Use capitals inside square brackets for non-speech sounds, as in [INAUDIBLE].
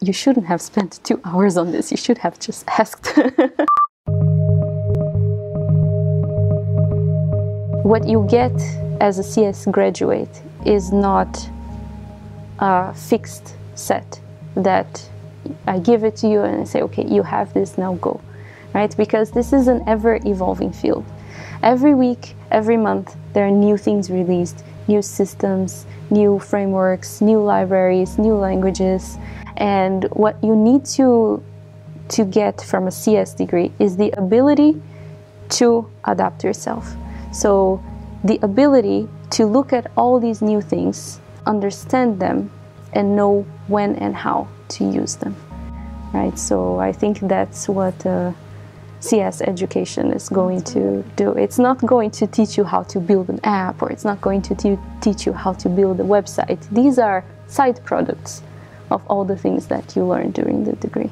You shouldn't have spent two hours on this, you should have just asked. [LAUGHS] what you get as a CS graduate is not a fixed set that I give it to you and I say, okay, you have this, now go. Right? Because this is an ever evolving field. Every week, every month, there are new things released, new systems, new frameworks, new libraries, new languages. And what you need to, to get from a CS degree is the ability to adapt yourself. So, the ability to look at all these new things, understand them, and know when and how to use them. Right? So, I think that's what. Uh, CS education is going to do. It's not going to teach you how to build an app or it's not going to te teach you how to build a website. These are side products of all the things that you learn during the degree.